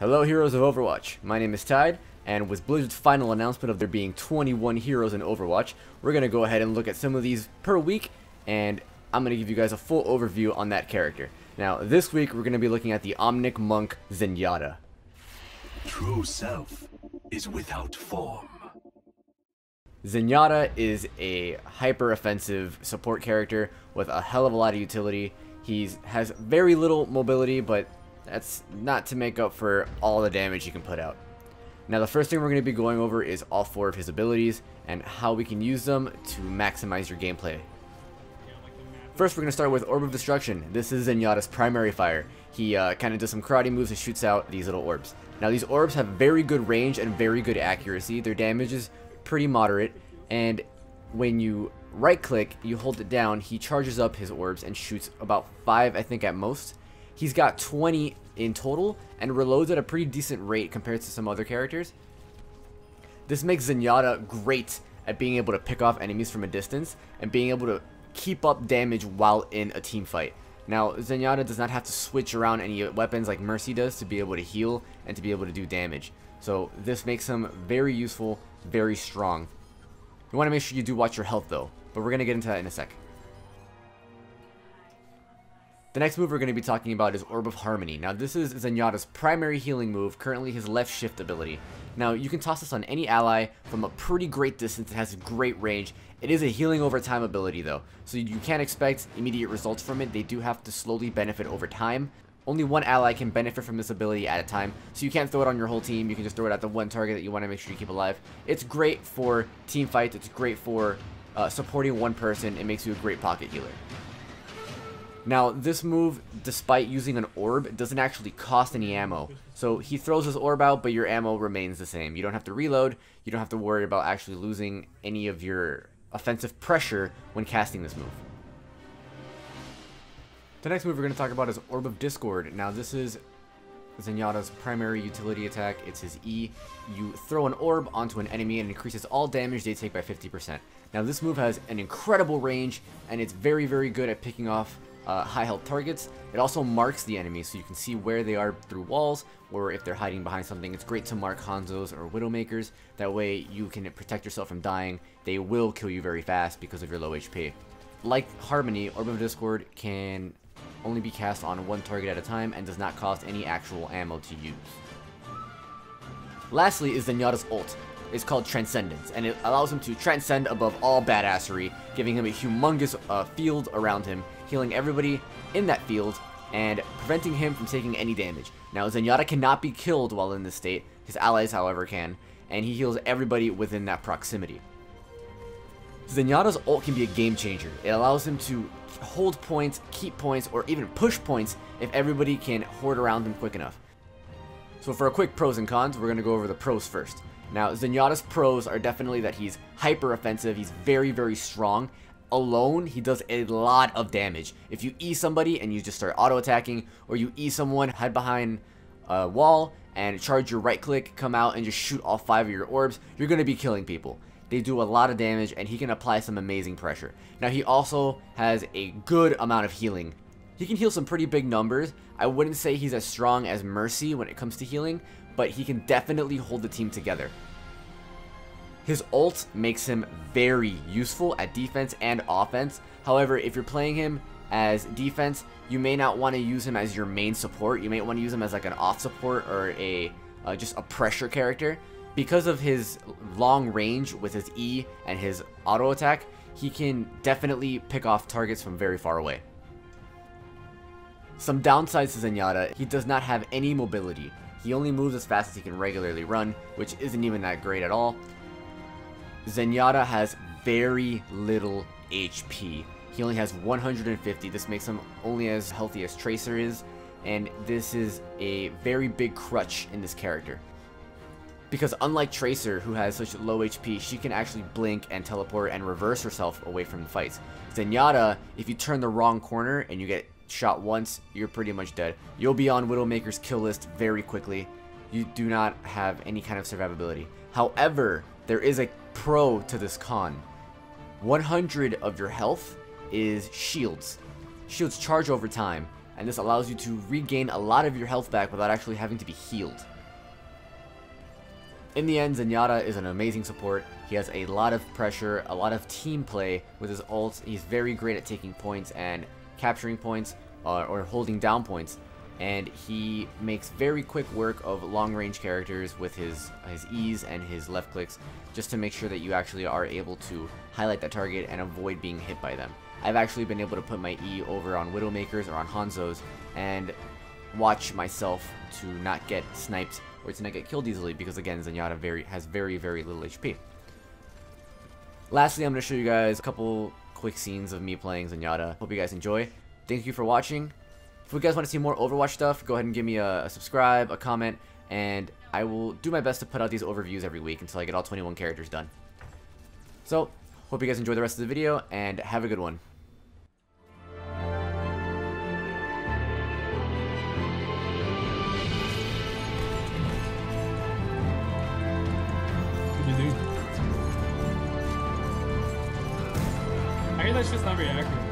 Hello heroes of Overwatch, my name is Tide, and with Blizzard's final announcement of there being 21 heroes in Overwatch, we're going to go ahead and look at some of these per week, and I'm going to give you guys a full overview on that character. Now, this week we're going to be looking at the Omnic Monk Zenyatta. True self is without form. Zenyatta is a hyper offensive support character with a hell of a lot of utility. He has very little mobility, but that's not to make up for all the damage he can put out. Now the first thing we're going to be going over is all four of his abilities and how we can use them to maximize your gameplay. First we're going to start with Orb of Destruction. This is Zenyatta's primary fire. He uh, kind of does some karate moves and shoots out these little orbs. Now these orbs have very good range and very good accuracy. Their damage is pretty moderate and when you right click, you hold it down, he charges up his orbs and shoots about 5 I think at most. He's got 20 in total and reloads at a pretty decent rate compared to some other characters. This makes Zenyatta great at being able to pick off enemies from a distance and being able to keep up damage while in a team fight. Now, Zenyatta does not have to switch around any weapons like Mercy does to be able to heal and to be able to do damage. So this makes him very useful, very strong. You want to make sure you do watch your health though, but we're going to get into that in a sec. The next move we're going to be talking about is Orb of Harmony. Now this is Zenyatta's primary healing move, currently his left shift ability. Now you can toss this on any ally from a pretty great distance, it has a great range. It is a healing over time ability though, so you can't expect immediate results from it, they do have to slowly benefit over time. Only one ally can benefit from this ability at a time, so you can't throw it on your whole team, you can just throw it at the one target that you want to make sure you keep alive. It's great for team fights, it's great for uh, supporting one person, it makes you a great pocket healer. Now, this move, despite using an orb, doesn't actually cost any ammo. So he throws his orb out, but your ammo remains the same. You don't have to reload, you don't have to worry about actually losing any of your offensive pressure when casting this move. The next move we're going to talk about is Orb of Discord. Now, this is Zenyatta's primary utility attack. It's his E. You throw an orb onto an enemy and increases all damage they take by 50%. Now, this move has an incredible range, and it's very, very good at picking off uh, high health targets. It also marks the enemy so you can see where they are through walls or if they're hiding behind something. It's great to mark Hanzos or Widowmakers. That way you can protect yourself from dying. They will kill you very fast because of your low HP. Like Harmony, Orb of Discord can only be cast on one target at a time and does not cost any actual ammo to use. Lastly is Zenyatta's ult. It's called Transcendence, and it allows him to transcend above all badassery, giving him a humongous uh, field around him healing everybody in that field and preventing him from taking any damage. Now, Zenyatta cannot be killed while in this state. His allies, however, can, and he heals everybody within that proximity. Zenyatta's ult can be a game changer. It allows him to hold points, keep points, or even push points if everybody can hoard around him quick enough. So for a quick pros and cons, we're going to go over the pros first. Now, Zenyatta's pros are definitely that he's hyper offensive, he's very, very strong, alone, he does a lot of damage. If you E somebody and you just start auto-attacking, or you E someone, hide behind a wall, and charge your right click, come out, and just shoot all five of your orbs, you're going to be killing people. They do a lot of damage, and he can apply some amazing pressure. Now, he also has a good amount of healing. He can heal some pretty big numbers. I wouldn't say he's as strong as Mercy when it comes to healing, but he can definitely hold the team together. His ult makes him very useful at defense and offense. However, if you're playing him as defense, you may not want to use him as your main support. You may want to use him as like an off support or a uh, just a pressure character. Because of his long range with his E and his auto attack, he can definitely pick off targets from very far away. Some downsides to Zenyatta, he does not have any mobility. He only moves as fast as he can regularly run, which isn't even that great at all. Zenyatta has very little HP. He only has 150. This makes him only as healthy as Tracer is, and this is a very big crutch in this character. Because unlike Tracer, who has such low HP, she can actually blink and teleport and reverse herself away from the fights. Zenyatta, if you turn the wrong corner and you get shot once, you're pretty much dead. You'll be on Widowmaker's kill list very quickly. You do not have any kind of survivability. However, there is a pro to this con. 100 of your health is shields. Shields charge over time, and this allows you to regain a lot of your health back without actually having to be healed. In the end, Zenyatta is an amazing support. He has a lot of pressure, a lot of team play with his ult. He's very great at taking points and capturing points uh, or holding down points. And he makes very quick work of long-range characters with his, his E's and his left clicks just to make sure that you actually are able to highlight that target and avoid being hit by them. I've actually been able to put my E over on Widowmakers or on Hanzos and watch myself to not get sniped or to not get killed easily because again Zenyatta very has very very little HP. Lastly, I'm going to show you guys a couple quick scenes of me playing Zenyatta. Hope you guys enjoy. Thank you for watching. If you guys want to see more Overwatch stuff, go ahead and give me a, a subscribe, a comment, and I will do my best to put out these overviews every week until I get all 21 characters done. So, hope you guys enjoy the rest of the video, and have a good one. What do you do? I hear that shit's not very accurate.